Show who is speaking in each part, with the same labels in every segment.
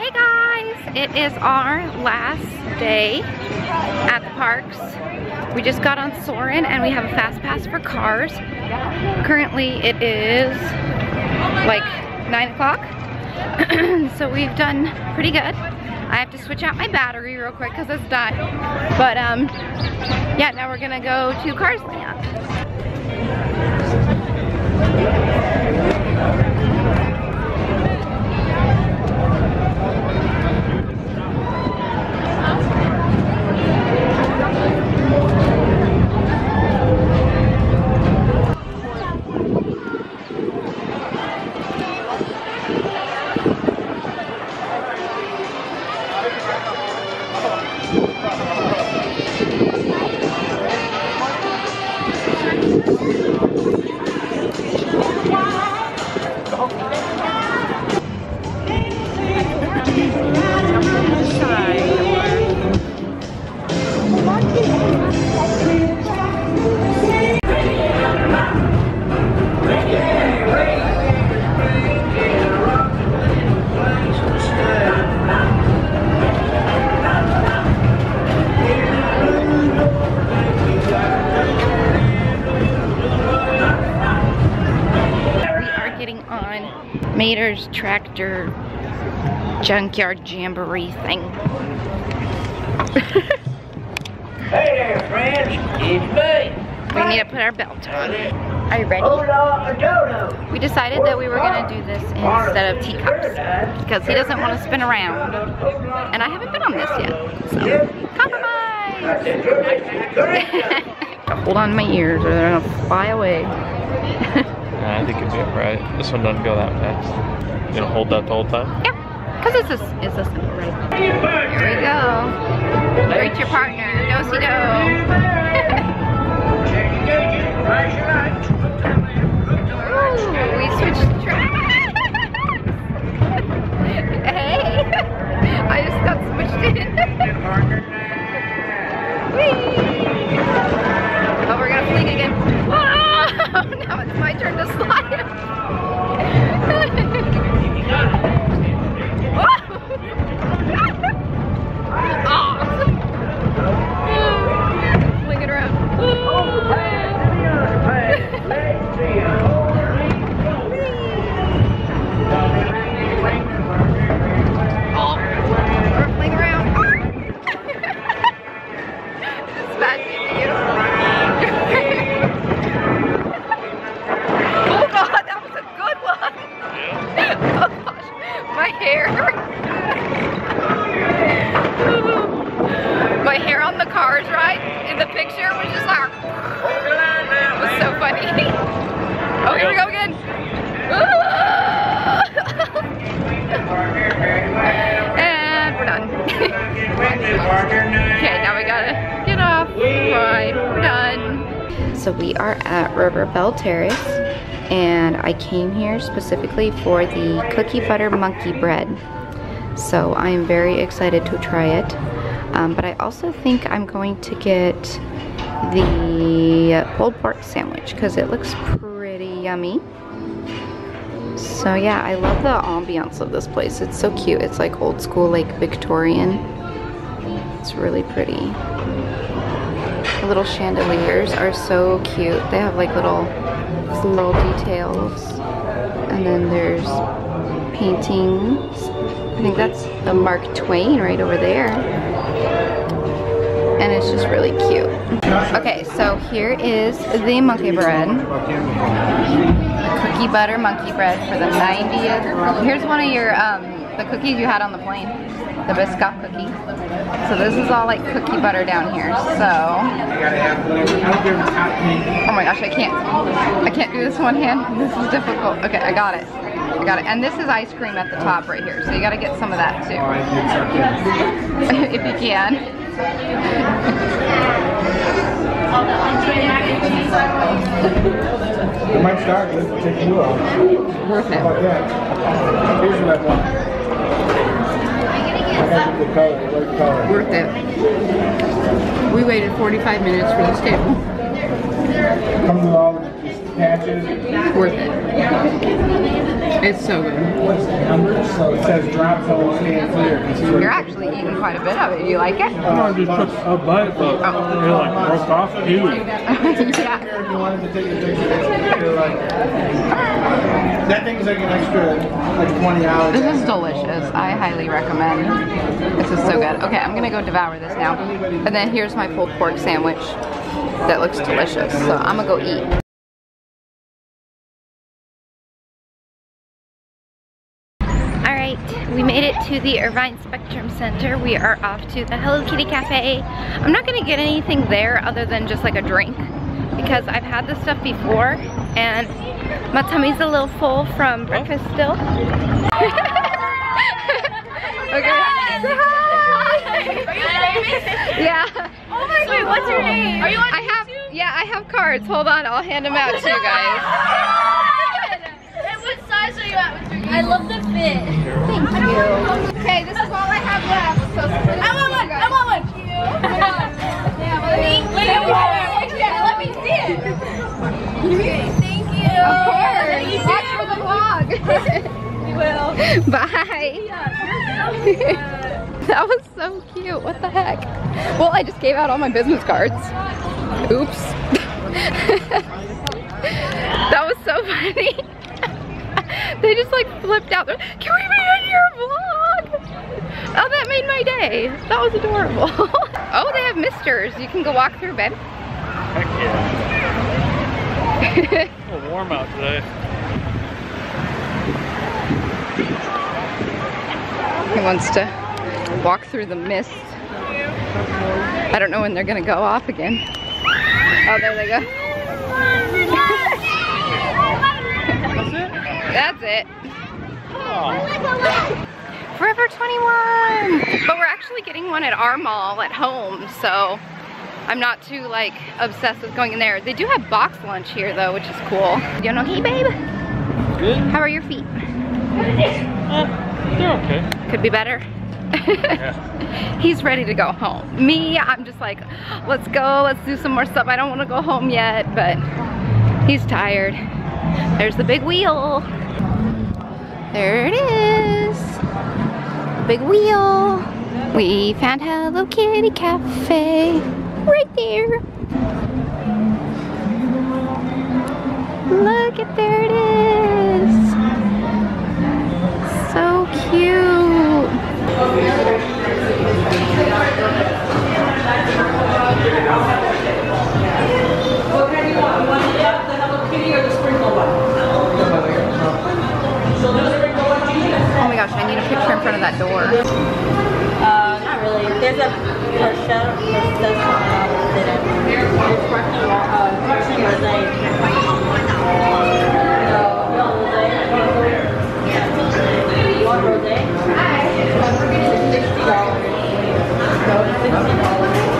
Speaker 1: Hey guys, it is our last day at the parks. We just got on Soarin' and we have a fast pass for cars. Currently it is like nine o'clock. so we've done pretty good. I have to switch out my battery real quick because it's dying. But um, yeah, now we're gonna go to Cars Land. Tractor Junkyard Jamboree thing.
Speaker 2: hey there, friends. It's me.
Speaker 1: We need to put our belt on. Are you ready? We decided that we were going to do this instead of teacups because he doesn't want to spin around. And I haven't been on this yet. So, compromise! Hold on to my ears or they're going to fly away.
Speaker 3: I think it'd be alright. This one doesn't go that fast. You gonna hold that the whole time?
Speaker 1: Yeah, because it's a, it's a simple ride. Here we go. Greet your partner. Do-si-do. We switched tracks. hey, I just got switched in. Whee! Terrace and I came here specifically for the cookie butter monkey bread. So I am very excited to try it. Um, but I also think I'm going to get the pulled pork sandwich because it looks pretty yummy. So yeah, I love the ambiance of this place. It's so cute. It's like old school, like Victorian. It's really pretty. The little chandeliers are so cute. They have like little little details. And then there's paintings. I think that's a Mark Twain right over there. And it's just really cute. Okay, so here is the monkey bread. Cookie butter monkey bread for the 90th. Here's one of your, um, the cookies you had on the plane. The Biscoff cookie. So this is all like cookie butter down here. So, oh my gosh, I can't, I can't do this one hand. This is difficult. Okay, I got it. I got it. And this is ice cream at the top right here. So you gotta get some of that too. if you can.
Speaker 4: It might start, let's take you off.
Speaker 1: Worth it.
Speaker 4: Here's what I want. I got the color, the right color.
Speaker 1: Worth it. We waited 45 minutes for this table.
Speaker 4: Comes with all, just catches.
Speaker 5: Worth it. It's so good.
Speaker 4: So it says drop zone, stand clear.
Speaker 5: You're actually eating quite a bit of it. Do you like it?
Speaker 3: I just took a bite, but oh. it like broke off too.
Speaker 5: yeah.
Speaker 4: If you wanted to take a picture, like, that thing's like an extra, like 20 hours.
Speaker 5: This is delicious. I highly recommend. This is so good. Okay, I'm gonna go devour this now. And then here's my pulled pork sandwich that looks delicious. So I'm gonna go eat.
Speaker 1: To the Irvine Spectrum Center. We are off to the Hello Kitty Cafe. I'm not gonna get anything there other than just like a drink because I've had this stuff before and my tummy's a little full from oh. breakfast still. okay. Say hi. Yeah.
Speaker 6: Oh my god, what's your name? Are you on
Speaker 1: I have, yeah, I have cards. Hold on, I'll hand them out to you guys.
Speaker 6: And what size are you at with your I love the fit.
Speaker 1: Thank you. Okay, this is all I have left. So
Speaker 6: I want one. I want one. Yeah, let me, let me, yeah, let me see it. Thank you.
Speaker 1: Of course. Watch for the vlog.
Speaker 6: We will.
Speaker 1: Bye. that was so cute. What the heck? Well, I just gave out all my business cards. Oops. that was so funny. They just like flipped out. Can we be in your vlog? Oh, that made my day. That was adorable. oh, they have misters. You can go walk through, babe.
Speaker 3: Heck yeah. A little warm out today.
Speaker 1: He wants to walk through the mist. I don't know when they're gonna go off again. Oh, there they go. That's it. Forever 21! But we're actually getting one at our mall at home, so I'm not too like obsessed with going in there. They do have BoxLunch here though, which is cool. You know, hey babe,
Speaker 3: Good?
Speaker 1: how are your feet?
Speaker 3: Uh, they're okay.
Speaker 1: Could be better.
Speaker 3: Yeah.
Speaker 1: He's ready to go home. Me, I'm just like, let's go, let's do some more stuff. I don't want to go home yet, but he's tired. There's the big wheel. There it is. Big wheel. We found Hello Kitty Cafe right there. Look at there it is. Door.
Speaker 7: Uh, not really. There's a, in it. It's Sparkling wa- uh, Sparkling Rosé. No, no Rosé. Sixty dollars. Sixty dollars.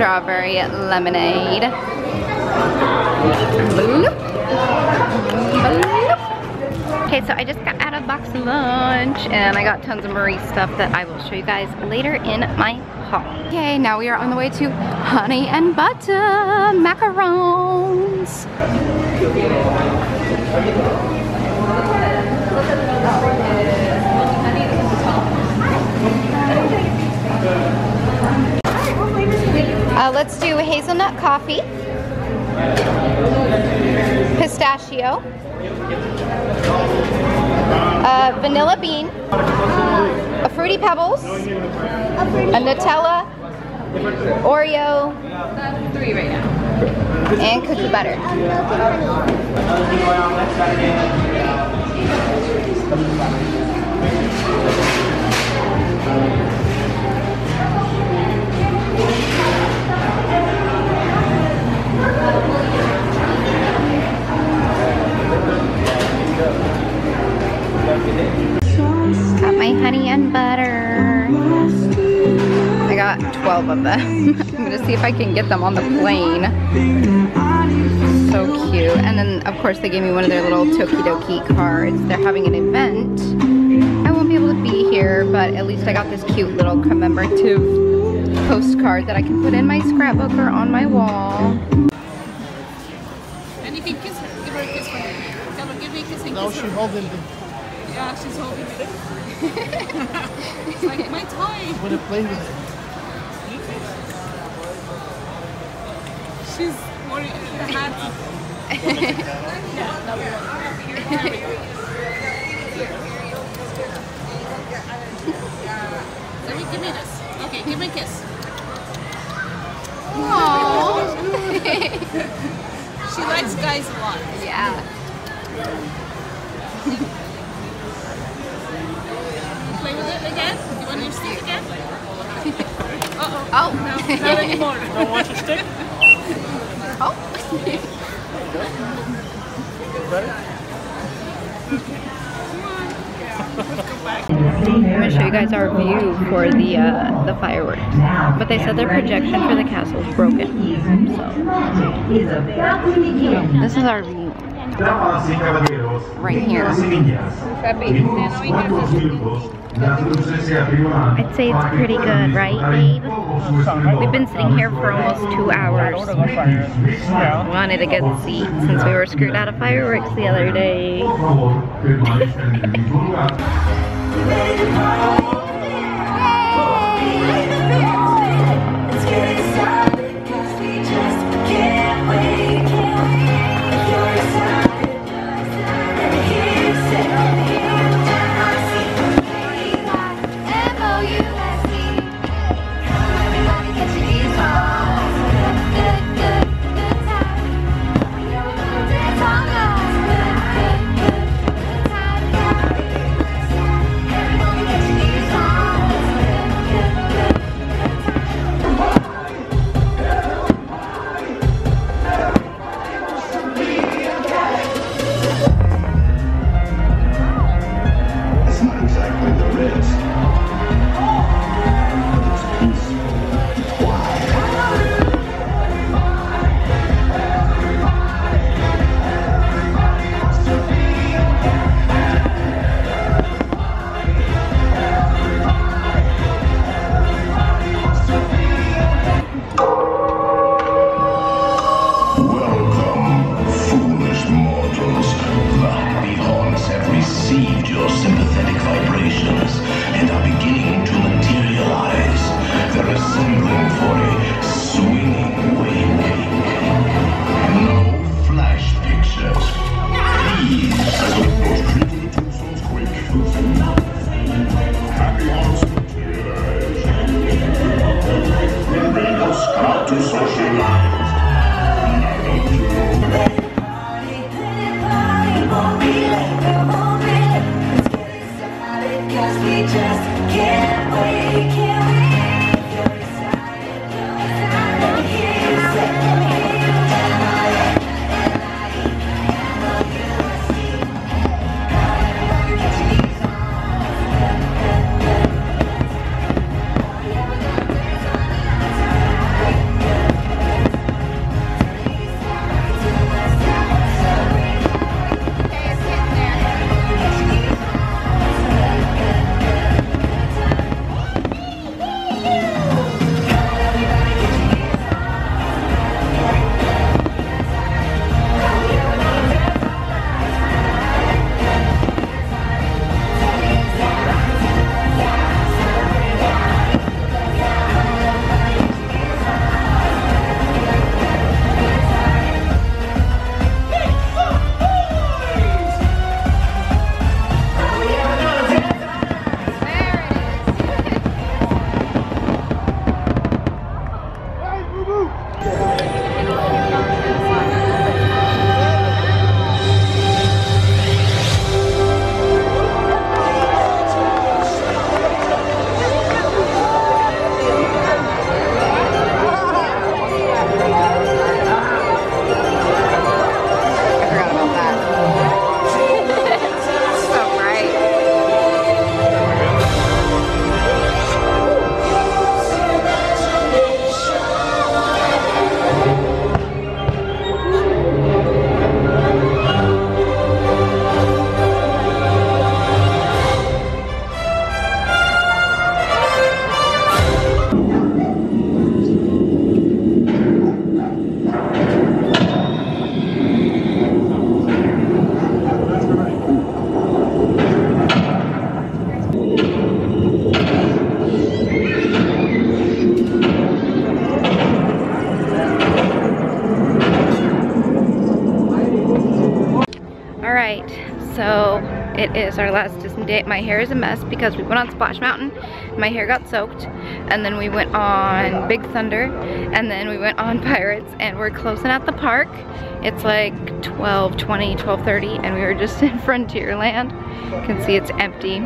Speaker 1: Strawberry lemonade. Bloop. Bloop. Okay, so I just got out of BoxLunch and I got tons of Marie stuff that I will show you guys later in my haul. Okay, now we are on the way to Honey and Butter macarons. Uh, let's do hazelnut coffee, pistachio, uh, vanilla bean, a fruity pebbles, a Nutella, Oreo,
Speaker 5: Three right now.
Speaker 1: and cookie butter. Of them. I'm gonna see if I can get them on the plane. So cute. And then of course they gave me one of their little Tokidoki cards. They're having an event. I won't be able to be here, but at least I got this cute little commemorative postcard that I can put in my scrapbook or on my wall.
Speaker 7: And you can kiss her. Give her a kiss for me. Tell her, give me a kiss and
Speaker 4: No,
Speaker 7: kiss
Speaker 4: she
Speaker 7: her.
Speaker 4: holding it.
Speaker 7: Yeah, she's holding it. it's like my toy.
Speaker 4: Wanna play with it.
Speaker 7: She's more happy. Let me give me this. Okay, give me a kiss. She likes guys a lot.
Speaker 1: Yeah.
Speaker 7: Play with it again? You want your stick again? Uh-oh.
Speaker 1: Oh.
Speaker 7: No, not anymore.
Speaker 3: Don't want your stick?
Speaker 1: I'm gonna show you guys our view for the uh, the fireworks. But they said their projection for the castle is broken. So this is our view right here.
Speaker 8: niñas y niñas, queremos conducirlos de la presencia privada
Speaker 9: I'd say it's
Speaker 8: para que
Speaker 9: pretty
Speaker 8: puedan
Speaker 9: good, right, babe?
Speaker 8: su esplendor.
Speaker 9: We've been sitting here for almost two hours.
Speaker 3: Yeah.
Speaker 9: Wanted a good seat since we were screwed out of fireworks the other day.
Speaker 1: so it is our last Disney day. My hair is a mess because we went on Splash Mountain, my hair got soaked, and then we went on Big Thunder, and then we went on Pirates, and we're closing out the park. It's like 12, 20, 12, 30, and we were just in Frontierland. You can see it's empty.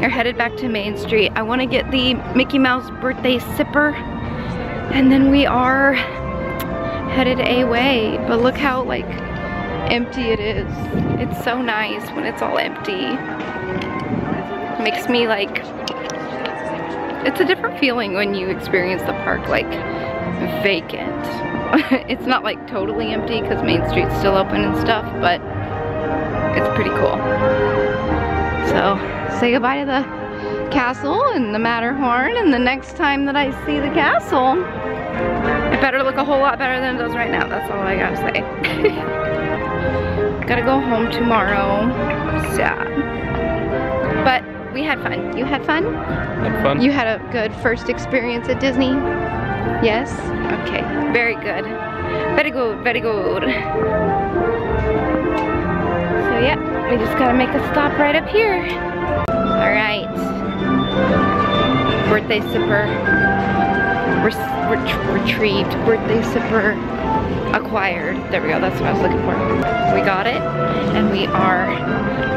Speaker 1: We're headed back to Main Street. I want to get the Mickey Mouse birthday sipper, and then we are headed away. But look how like empty it is. It's so nice when it's all empty. makes me like, it's a different feeling when you experience the park like vacant. it's not like totally empty because Main Street's still open and stuff, but it's pretty cool. So say goodbye to the castle and the Matterhorn and the next time that I see the castle, it better look a whole lot better than it does right now. That's all I gotta say. gotta go home tomorrow. Sad. But we had fun. You had fun?
Speaker 3: Had fun?
Speaker 1: You had a good first experience at Disney? Yes? Okay, very good. Very good, very good. So yeah, we just gotta make a stop right up here. All right. Birthday sipper. Re ret retrieved. Birthday sipper acquired. There we go, that's what I was looking for. We got it, and we are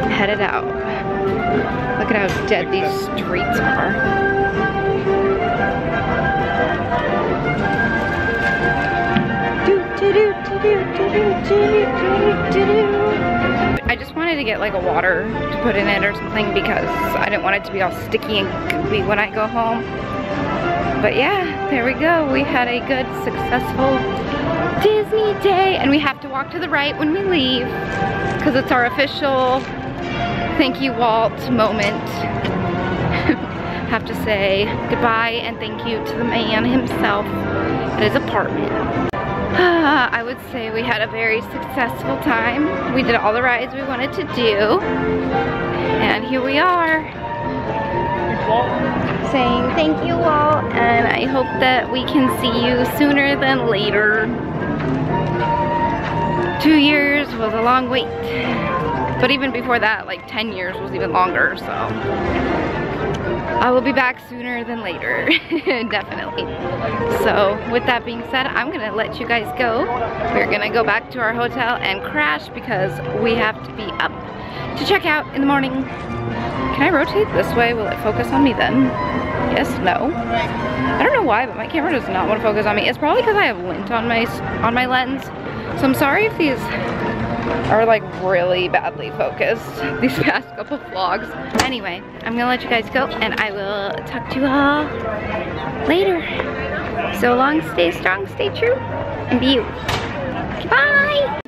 Speaker 1: headed out. Look at how dead these streets are. I just wanted to get like a water to put in it or something because I didn't want it to be all sticky and goopy when I go home. But yeah, there we go. We had a good, successful Disney day. And we have to walk to the right when we leave because it's our official thank you Walt moment. have to say goodbye and thank you to the man himself at his apartment. I would say we had a very successful time. We did all the rides we wanted to do. And here we are. Saying thank you all and I hope that we can see you sooner than later. Two years was a long wait. But even before that, like 10 years was even longer, so. I will be back sooner than later, definitely. So with that being said, I'm gonna let you guys go. We're gonna go back to our hotel and crash because we have to be up to check out in the morning. Can I rotate this way? Will it focus on me then? Yes, no. I don't know why, but my camera does not want to focus on me. It's probably because I have lint on my on my lens. So I'm sorry if these are like really badly focused these past couple vlogs. Anyway, I'm gonna let you guys go and I will talk to you all later. So long, stay strong, stay true, and be you. Bye!